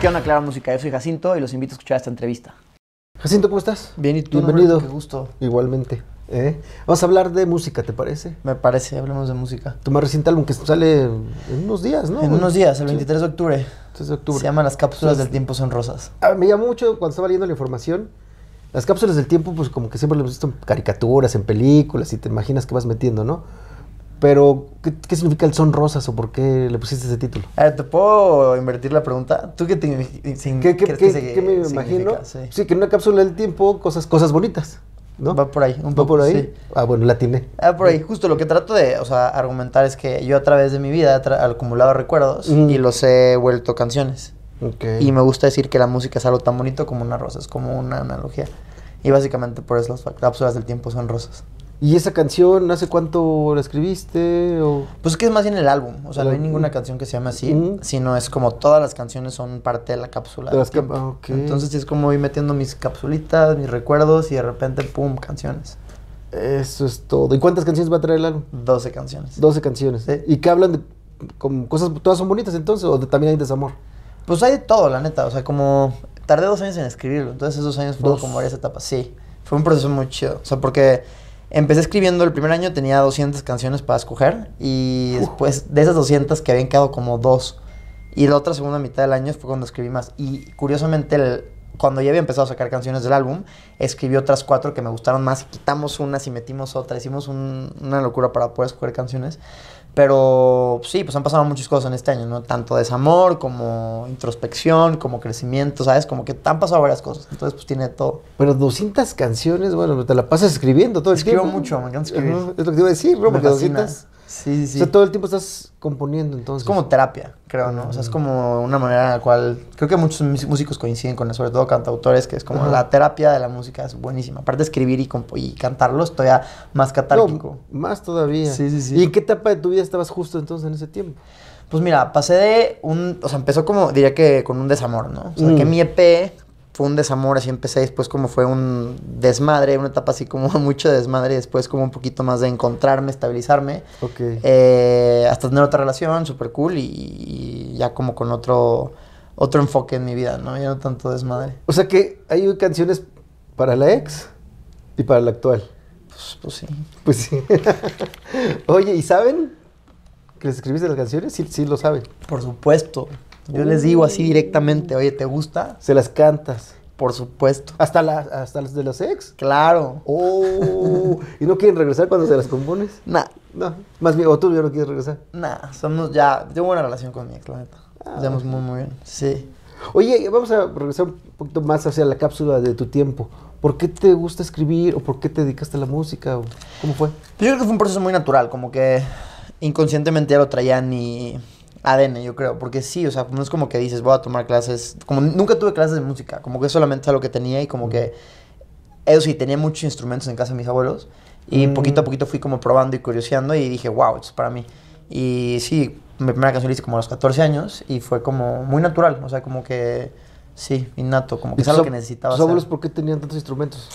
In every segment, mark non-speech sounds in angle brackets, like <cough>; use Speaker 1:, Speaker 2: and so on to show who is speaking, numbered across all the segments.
Speaker 1: ¿Qué onda, Clara Música? Yo soy Jacinto y los invito a escuchar esta entrevista.
Speaker 2: Jacinto, ¿cómo estás?
Speaker 1: Bien, ¿y tú?
Speaker 2: Bienvenido.
Speaker 1: Qué gusto.
Speaker 2: Igualmente. ¿eh? Vamos a hablar de música, ¿te parece?
Speaker 1: Me parece, hablemos de música.
Speaker 2: Tu más reciente álbum que sale en unos días, ¿no?
Speaker 1: En unos días, el
Speaker 2: Sí,
Speaker 1: 23 de octubre.
Speaker 2: 3 de octubre.
Speaker 1: Se llama Las cápsulas
Speaker 2: Sí.
Speaker 1: del tiempo son rosas.
Speaker 2: Ah, me llamó mucho cuando estaba leyendo la información. Las cápsulas del tiempo, pues como que siempre lo hemos visto en caricaturas, en películas, y te imaginas que vas metiendo, ¿no? Pero, ¿qué, qué significa el son rosas o por qué le pusiste ese título?
Speaker 1: Ver, ¿te puedo invertir la pregunta? ¿Tú qué te sin-
Speaker 2: ¿Qué, qué-
Speaker 1: crees
Speaker 2: qué-
Speaker 1: que se-
Speaker 2: qué me imagino?
Speaker 1: Sí.
Speaker 2: Sí. que en una cápsula del tiempo, cosas, cosas bonitas, ¿no?
Speaker 1: Va por ahí, un
Speaker 2: ¿Va
Speaker 1: poco,
Speaker 2: por ahí?
Speaker 1: sí.
Speaker 2: Ah, bueno, la atiné.
Speaker 1: Ah, por ahí, justo lo que trato de, o sea, argumentar es que yo a través de mi vida he acumulado recuerdos
Speaker 2: Ujú.
Speaker 1: y los he vuelto canciones.
Speaker 2: Ok.
Speaker 1: Y me gusta decir que la música es algo tan bonito como una rosa, es como una analogía. Y básicamente por eso las cápsulas del tiempo son rosas.
Speaker 2: ¿Y esa canción, hace cuánto la escribiste? O...
Speaker 1: Pues es que es más bien el álbum, o sea, no hay ninguna canción que se llame así, sino es como todas las canciones son parte de la cápsula.
Speaker 2: De las cap-
Speaker 1: tiempo.
Speaker 2: ah, ok.
Speaker 1: Entonces es como ir metiendo mis capsulitas, mis recuerdos y de repente, ¡pum!, canciones.
Speaker 2: Eso es todo. ¿Y cuántas canciones va a traer el álbum?
Speaker 1: 12 canciones.
Speaker 2: 12 canciones.
Speaker 1: Sí.
Speaker 2: ¿Y qué hablan de como cosas, todas son bonitas entonces, o de- también hay desamor?
Speaker 1: Pues hay de todo, la neta, o sea, como tardé dos años en escribirlo, entonces esos años fueron
Speaker 2: Dos.
Speaker 1: como varias etapas, sí. Fue un proceso muy chido, o sea, porque empecé escribiendo el primer año, tenía 200 canciones para escoger y después de esas 200 que habían quedado como dos. Y la otra segunda mitad del año fue cuando escribí más. Y curiosamente, el- cuando ya había empezado a sacar canciones del álbum, escribí otras cuatro que me gustaron más. Quitamos unas y metimos otra. Hicimos un- una locura para poder escoger canciones. Pero sí, pues han pasado muchas cosas en este año, ¿no? Tanto desamor como introspección, como crecimiento, ¿sabes? Como que han pasado varias cosas. Entonces, pues tiene todo.
Speaker 2: Pero 200 canciones, bueno, te la pasas escribiendo todo el
Speaker 1: Escribo
Speaker 2: tiempo.
Speaker 1: mucho, me encanta escribir.
Speaker 2: Es lo que te iba a decir, ¿no? Porque
Speaker 1: fascina.
Speaker 2: 200...
Speaker 1: Sí, sí, sí.
Speaker 2: O sea, todo el tiempo estás componiendo entonces.
Speaker 1: Es como terapia, creo, ¿no? O sea, es como una manera en la cual creo que muchos músicos coinciden con eso, sobre todo cantautores, que es como la terapia de la música es buenísima. Aparte de escribir y, y cantarlo, es todavía más catártico.
Speaker 2: No, más todavía.
Speaker 1: Sí, sí, sí.
Speaker 2: ¿Y en qué etapa de tu vida estabas justo entonces en ese tiempo?
Speaker 1: Pues mira, pasé de un, o sea, empezó como, diría que con un desamor, ¿no? O sea,
Speaker 2: Mm.
Speaker 1: que mi EP fue un desamor, así empecé, después como fue un desmadre, una etapa así como <laughs> mucho desmadre, y después como un poquito más de encontrarme, estabilizarme,
Speaker 2: Ok.
Speaker 1: eh, hasta tener otra relación súper cool y, y ya como con otro, otro enfoque en mi vida, ¿no? Ya no tanto desmadre.
Speaker 2: O sea que hay canciones para la ex y para la actual.
Speaker 1: Pues, pues sí.
Speaker 2: Pues sí. <laughs> Oye, ¿y saben que les escribiste las canciones? Sí, sí lo saben.
Speaker 1: Por supuesto. Yo les digo así directamente, oye, ¿te gusta?
Speaker 2: Se las cantas.
Speaker 1: Por supuesto.
Speaker 2: Hasta, la, hasta las de las ex.
Speaker 1: Claro.
Speaker 2: Oh, ¿y no quieren regresar cuando se las compones?
Speaker 1: Nah,
Speaker 2: No, más bien, o tú ya no quieres regresar.
Speaker 1: nah, somos ya, tengo buena relación con mi ex, la neta.
Speaker 2: Ah,
Speaker 1: Nos llevamos muy, muy bien. Sí.
Speaker 2: Oye, vamos a regresar un poquito más hacia la cápsula de tu tiempo. ¿Por qué te gusta escribir o por qué te dedicaste a la música? o ¿Cómo fue?
Speaker 1: Yo creo que fue un proceso muy natural, como que inconscientemente ya lo traía en mi ADN, yo creo, porque sí, o sea, no es como que dices, voy a tomar clases, como nunca tuve clases de música, como que solamente algo que tenía y como que, eso sí, tenía muchos instrumentos en casa de mis abuelos y
Speaker 2: Mm.
Speaker 1: poquito a poquito fui como probando y curioseando y dije, wow, esto es para mí. Y sí, mi primera canción la hice como a los 14 años y fue como muy natural, o sea, como que, sí, innato, como que es algo que
Speaker 2: ab-
Speaker 1: necesitaba
Speaker 2: ¿Tus abuelos por qué tenían tantos instrumentos?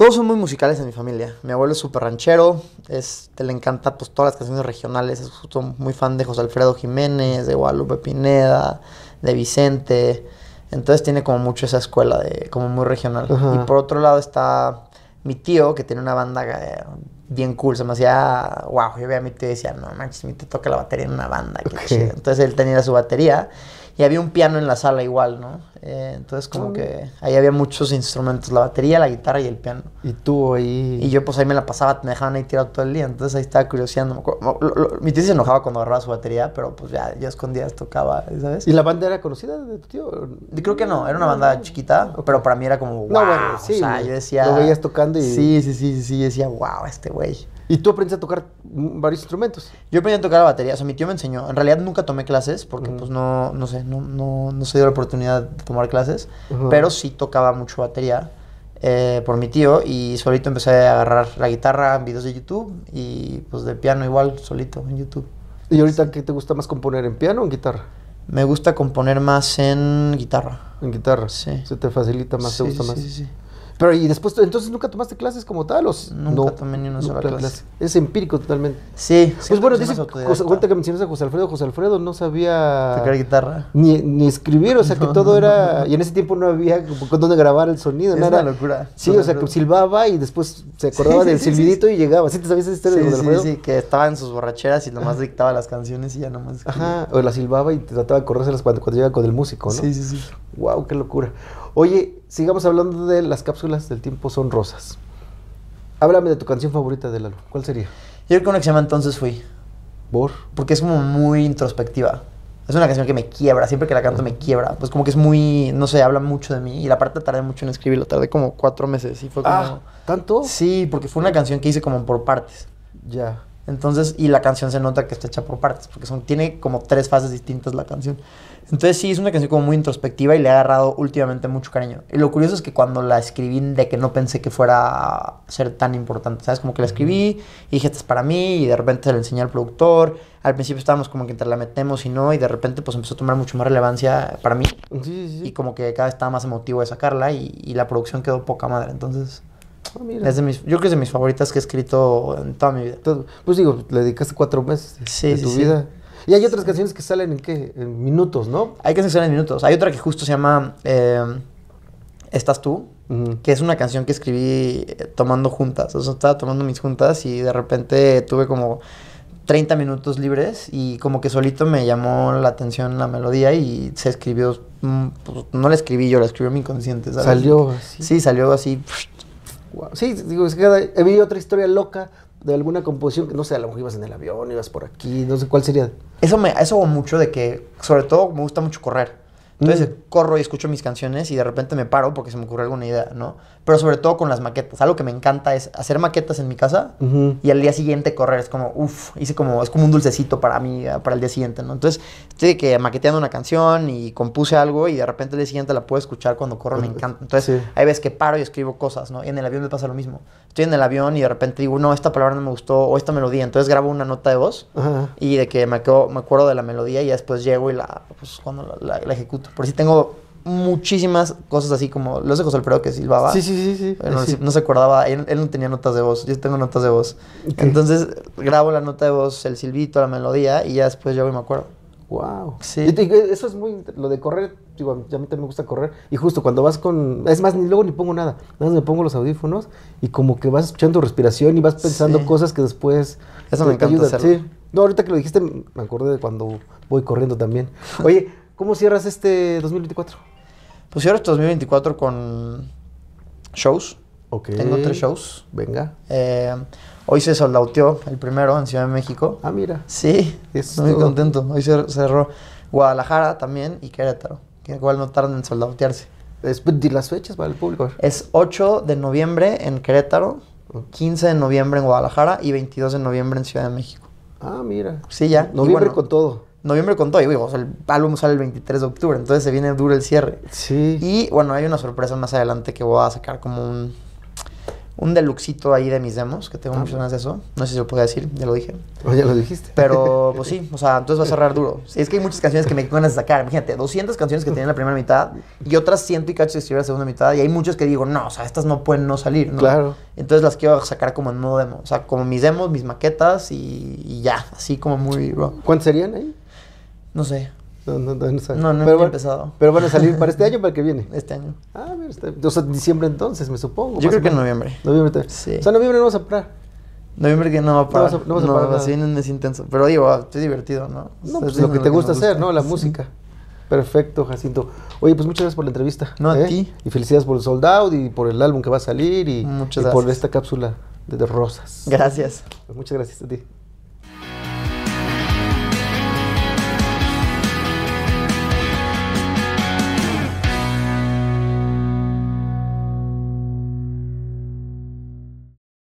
Speaker 1: Todos son muy musicales en mi familia. Mi abuelo es súper ranchero, es, te le encanta pues todas las canciones regionales, es justo muy fan de José Alfredo Jiménez, de Guadalupe Pineda, de Vicente. Entonces tiene como mucho esa escuela de como muy regional.
Speaker 2: Ajá.
Speaker 1: Y por otro lado está mi tío que tiene una banda eh, bien cool, se me hacía wow, yo veía a mi tío y decía, "No manches, mi tío toca la batería en una banda." qué
Speaker 2: Ok.
Speaker 1: chido". Entonces él tenía su batería y había un piano en la sala igual, ¿no? Eh, entonces como que ahí había muchos instrumentos, la batería, la guitarra y el piano.
Speaker 2: Y tú ahí...
Speaker 1: Y yo pues ahí me la pasaba, me dejaban ahí tirado todo el día, entonces ahí estaba curioseando. Mi tío se enojaba cuando agarraba su batería, pero pues ya, yo a escondidas tocaba, ¿sabes?
Speaker 2: ¿Y la banda era conocida de tu tío?
Speaker 1: Y creo que no, era una banda chiquita, pero para mí era como, wow,
Speaker 2: No, bueno, sí,
Speaker 1: o sea, yo decía...
Speaker 2: lo veías tocando y-
Speaker 1: Sí, sí, sí, sí, sí, decía, wow, este güey.
Speaker 2: ¿Y tú aprendiste a tocar varios instrumentos?
Speaker 1: Yo aprendí a tocar la batería, o sea, mi tío me enseñó. En realidad nunca tomé clases porque, pues, no, no sé, no, no, no se dio la oportunidad de tomar clases. Pero sí tocaba mucho batería eh, por mi tío y solito empecé a agarrar la guitarra en videos de YouTube y, pues, de piano igual, solito en YouTube.
Speaker 2: ¿Y ahorita qué te gusta más componer, en piano o en guitarra?
Speaker 1: Me gusta componer más en guitarra.
Speaker 2: En guitarra.
Speaker 1: Sí.
Speaker 2: Se te facilita más,
Speaker 1: Sí,
Speaker 2: te gusta
Speaker 1: sí,
Speaker 2: más.
Speaker 1: sí, sí.
Speaker 2: Pero y después, entonces nunca tomaste clases como tal, o
Speaker 1: Nunca
Speaker 2: no?
Speaker 1: tomé ni una sola clase.
Speaker 2: Es empírico totalmente.
Speaker 1: Sí,
Speaker 2: Pues bueno, dice, ahorita que mencionas a José Alfredo, José Alfredo no sabía
Speaker 1: Tocar guitarra.
Speaker 2: ni, ni escribir, o sea que todo
Speaker 1: no,
Speaker 2: era, y en ese tiempo no había con dónde grabar el sonido,
Speaker 1: Es
Speaker 2: no
Speaker 1: una locura.
Speaker 2: Sí, o sea que silbaba y después se acordaba
Speaker 1: Sí,
Speaker 2: del
Speaker 1: sí, sí,
Speaker 2: silbidito y llegaba. ¿Sí te sabías esa historia de
Speaker 1: Sí,
Speaker 2: José
Speaker 1: sí,
Speaker 2: Alfredo?
Speaker 1: sí, que estaba en sus borracheras y nomás dictaba las canciones y ya nomás. escribía.
Speaker 2: Ajá, o la silbaba y te trataba de corrérselas cuando, cuando llegaba con el músico, ¿no?
Speaker 1: Sí, sí, sí.
Speaker 2: Wow, qué locura. Oye, sigamos hablando de las cápsulas del tiempo son rosas. Háblame de tu canción favorita del álbum. ¿Cuál sería?
Speaker 1: Yo creo que una que se llama Entonces Fui.
Speaker 2: ¿Por?
Speaker 1: Porque es como muy introspectiva. Es una canción que me quiebra, siempre que la canto me quiebra. Pues como que es muy, no sé, habla mucho de mí. Y la parte tardé mucho en escribirlo, tardé como cuatro meses. Y fue como...
Speaker 2: Ah, ¿tanto?
Speaker 1: Sí, porque fue una canción que hice como por partes.
Speaker 2: Ya.
Speaker 1: Entonces, y la canción se nota que está hecha por partes, porque son, tiene como tres fases distintas la canción. Entonces sí, es una canción como muy introspectiva y le he agarrado últimamente mucho cariño. Y lo curioso es que cuando la escribí, de que no pensé que fuera a ser tan importante, ¿sabes? Como que la escribí y dije, esta es para mí, y de repente se la enseñé al productor. Al principio estábamos como que entre la metemos y no, y de repente pues empezó a tomar mucho más relevancia para mí.
Speaker 2: Sí, sí, sí.
Speaker 1: Y como que cada vez estaba más emotivo de sacarla y, y la producción quedó poca madre. Entonces,
Speaker 2: Ah,
Speaker 1: es de mis, yo creo que es de mis favoritas que he escrito en toda mi vida.
Speaker 2: Pues digo, le dedicaste cuatro meses de,
Speaker 1: Sí,
Speaker 2: de
Speaker 1: sí,
Speaker 2: tu vida. Y hay otras canciones que salen en qué? En minutos, ¿no?
Speaker 1: Hay que seccionar en minutos. Hay otra que justo se llama eh, Estás tú, que es una canción que escribí eh, tomando juntas. O sea, estaba tomando mis juntas y de repente tuve como 30 minutos libres y como que solito me llamó la atención la melodía y se escribió. mm, pues, no la escribí yo, la escribió mi inconsciente. ¿sabes?
Speaker 2: Salió así.
Speaker 1: Sí, salió así.
Speaker 2: Sí, digo, es que vivido otra historia loca de alguna composición que no sé, a lo mejor ibas en el avión, ibas por aquí, no sé cuál sería.
Speaker 1: Eso me eso mucho de que, sobre todo, me gusta mucho correr. Entonces
Speaker 2: Mm.
Speaker 1: corro y escucho mis canciones y de repente me paro porque se me ocurre alguna idea, ¿no? Pero sobre todo con las maquetas. Algo que me encanta es hacer maquetas en mi casa y al día siguiente correr. Es como, uff, hice como, es como un dulcecito para mí, eh, para el día siguiente, ¿no? Entonces, estoy que maqueteando una canción y compuse algo y de repente el día siguiente la puedo escuchar cuando corro, me encanta. Entonces,
Speaker 2: Sí.
Speaker 1: hay veces que paro y escribo cosas, ¿no? Y en el avión me pasa lo mismo. Estoy en el avión y de repente digo, no, esta palabra no me gustó o esta melodía. Entonces grabo una nota de voz y de que me, quedo- me acuerdo de la melodía y ya después llego y la, pues, cuando la, la- la ejecuto. Por si tengo muchísimas cosas así como los de José Alfredo que silbaba.
Speaker 2: Sí, sí, sí, sí.
Speaker 1: No,
Speaker 2: Sí.
Speaker 1: no se acordaba, él, él no tenía notas de voz, yo tengo notas de voz. Entonces grabo la nota de voz, el silbito, la melodía y ya después llego y me acuerdo.
Speaker 2: Wow.
Speaker 1: Sí.
Speaker 2: Y te digo, eso es muy. Lo de correr, digo, a mí también me gusta correr. Y justo cuando vas con. Es más, ni luego ni pongo nada. Nada más me pongo los audífonos y como que vas escuchando tu respiración y vas pensando
Speaker 1: Sí.
Speaker 2: cosas que después.
Speaker 1: Eso
Speaker 2: te-
Speaker 1: me
Speaker 2: te
Speaker 1: encanta
Speaker 2: ayudan.
Speaker 1: hacerlo.
Speaker 2: Sí. No, ahorita que lo dijiste, me acordé de cuando voy corriendo también. <laughs> Oye, ¿cómo cierras este 2024?
Speaker 1: Pues cierro este 2024 con shows.
Speaker 2: Ok.
Speaker 1: Tengo tres shows.
Speaker 2: Venga.
Speaker 1: Eh, hoy se soldauteó el primero en Ciudad de México.
Speaker 2: Ah, mira.
Speaker 1: Sí,
Speaker 2: Es
Speaker 1: estoy muy
Speaker 2: todo.
Speaker 1: contento. Hoy cer- cerró Guadalajara también y Querétaro, que igual no tardan en soldautearse.
Speaker 2: Es, las fechas para el público.
Speaker 1: Es 8 de noviembre en Querétaro, 15 de noviembre en Guadalajara y 22 de noviembre en Ciudad de México.
Speaker 2: Ah, mira.
Speaker 1: Sí, ya.
Speaker 2: Noviembre
Speaker 1: bueno,
Speaker 2: con todo.
Speaker 1: Noviembre con todo. Y digo, o sea, el álbum sale el 23 de octubre, entonces se viene duro el cierre.
Speaker 2: Sí.
Speaker 1: Y bueno, hay una sorpresa más adelante que voy a sacar como un, un deluxito ahí de mis demos, que tengo
Speaker 2: Ah,
Speaker 1: muchas ganas de eso. No sé si lo puedo decir, ya lo dije.
Speaker 2: Oh, ya lo dijiste.
Speaker 1: Pero, pues <laughs> sí, o sea, entonces va a cerrar duro. Sí, es que hay muchas canciones que me ganas de sacar. Imagínate, 200 canciones que tenía en la primera mitad y otras 100 y cacho que escribí en la segunda mitad. Y hay muchas que digo, no, o sea, estas no pueden no salir, ¿no?
Speaker 2: Claro.
Speaker 1: Entonces las quiero sacar como en modo demo. O sea, como mis demos, mis maquetas y, y ya. Así como muy, bro.
Speaker 2: ¿Cuántos serían ahí?
Speaker 1: No sé.
Speaker 2: No, no, no, no.
Speaker 1: No, no
Speaker 2: pero
Speaker 1: he empezado.
Speaker 2: Pero van a salir para este año o para el que viene.
Speaker 1: Este año.
Speaker 2: Ah, mira, está, o sea, diciembre entonces, me supongo.
Speaker 1: Yo creo que en noviembre.
Speaker 2: Noviembre. te-
Speaker 1: Sí.
Speaker 2: O sea, noviembre no vas a parar.
Speaker 1: Noviembre que no va a parar.
Speaker 2: vas a- no vas a parar
Speaker 1: viene un mes intenso. Pero digo, estoy divertido, ¿no?
Speaker 2: No, pues lo que te gusta hacer, ¿no? La
Speaker 1: Sí.
Speaker 2: música. Perfecto, Jacinto. Oye, pues muchas gracias por la entrevista.
Speaker 1: No, a
Speaker 2: ¿eh?
Speaker 1: ti.
Speaker 2: Y felicidades por el sold out y por el álbum que va a salir y,
Speaker 1: Muchas
Speaker 2: y por esta cápsula de, de rosas.
Speaker 1: Gracias.
Speaker 2: Muchas gracias a ti.